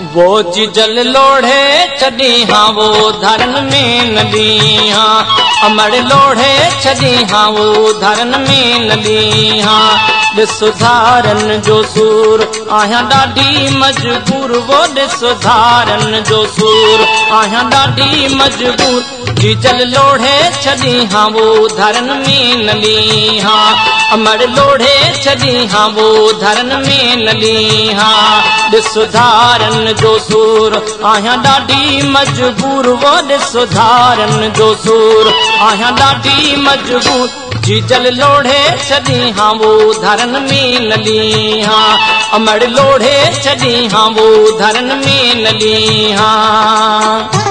وو ججل لوڙهي ڇڏي ها وو ڌرن ۾ ندي ها. امڙ لوڙهي ڇڏي ها وو ڌرن ۾ ها. ڏس ڌارن جو سور آهيان ڏاڍي مجبور. وو ڏس ڌارن جو سور آهيان ڏاڍي مجبور. ججل لوڙهي ڇڏي ها وو ڌرن ۾ ندي ها امڙ لوڙهي ڇڏي ها وو ڌرن ۾ ندي ها. ڏس ڌارن جو سور آهيان ڏاڍي مجبور. وو ڏس ڌارن جو سور آهيان ڏاڍي مجبور. جيجل لوڙهي ڇڏي ها وو ڌرن ۾ نلي ها. امڙ لوڙهي ڇڏي ها وو ڌرن ۾ نلي ها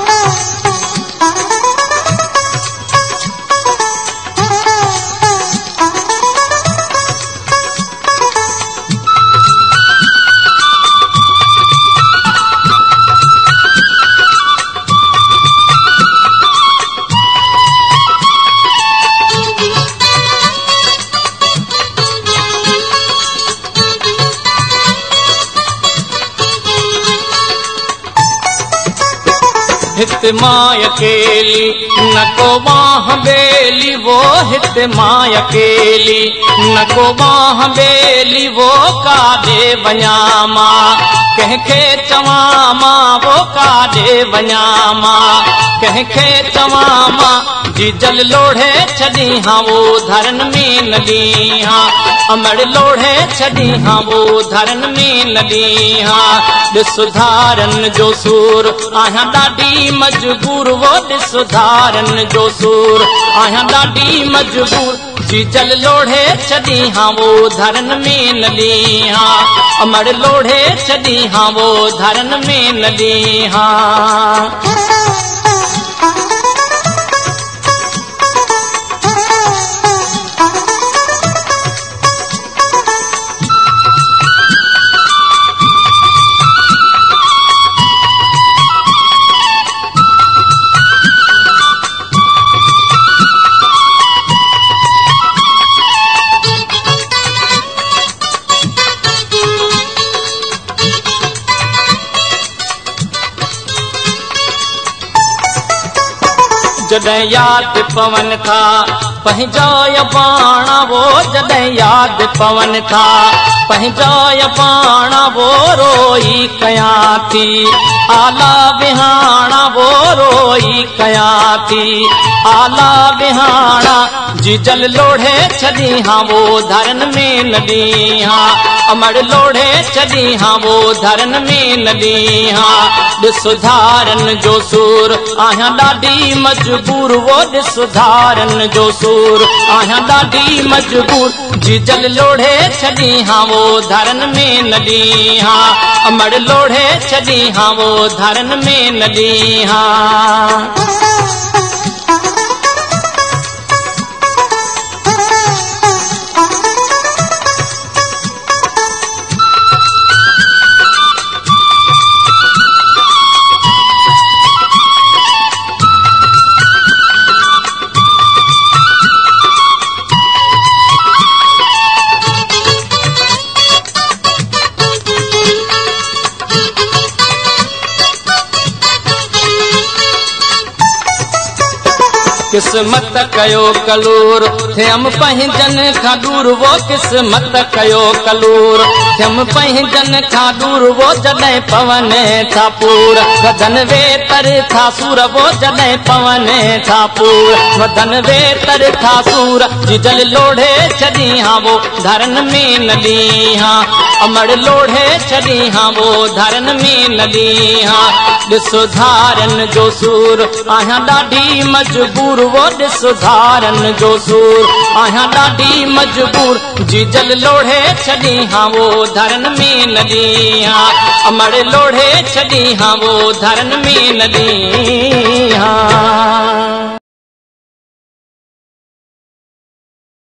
हित माय अकेली न को बाह बेली वो हित माय अकेली न को बाह बेली वो काॾे वञा मां कंहिंखे चवां मां वो काॾे वञा मां कंहिंखे चवां मां جيجل لوڙهي ڇڏي ها وو ڌرن ۾ ندي ها امڙ لوڙهي ڇڏي ها وو ڌرن ۾ ندي ها ڏس ڌارن جو سور آهيان ڏاڍي مجبور وو ڏس ڌارن جو سور آهيان ڏاڍي مجبور. جيجل لوڙهي ڇڏي ها وو ڌرن ۾ ندي ها امڙ لوڙهي ڇڏي ها وو ڌرن ۾ ها जॾहिं पवन था। پنهنجو پاڻ وو جڏهن ياد پون ٿا. پنهنجو پاڻ وو روئي ڪيان ٿي. اعليٰ بهاڻا وو روئي ڪيان ٿي. اعليٰ بهاڻا لوڙهي ڇڏي ها وو ڌرن ۾ ندي ها امڙ لوڙهي ڇڏي ها وو ڌرن ۾ ندي ها ڏس ڌارن جو سور آهيان ڏاڍي مجبور وو ڏس ڌارن جو سور आहियाँ ॾाढी मजबूर जीजल लोढ़े छॾी हा, वो धरन में नदी हाँ। अमर लोढ़े छॾी हा, वो धरन में नदी हा। قسمت ڪيو ڪلور. ٿيم پنهنجن کان دور وو قسمت ڪيو ڪلور. ٿيم پنهنجن کان دور وو جڏهن پون ٿا پور. وڌن وي تر ٿا سور وو جڏهن پون ٿا پور. وڌن وي تر ٿا سور ججل لوڙهي ڇڏي ها وو ڌرن ۾ ندي ها امڙ لوڙهي ڇڏي ها وو ڌرن ۾ ندي ها ڏس ڌارن جو سور آهيان ڏاڍي مجبور وو ڏس ڌارن جو سور. آهيان ڏاڍي مجبور جيجل لوڙهي ڇڏي ها وو ڌرن ۾ ندي ها امڙ لوڙهي ڇڏي ها وو ڌرن ۾ ندي ها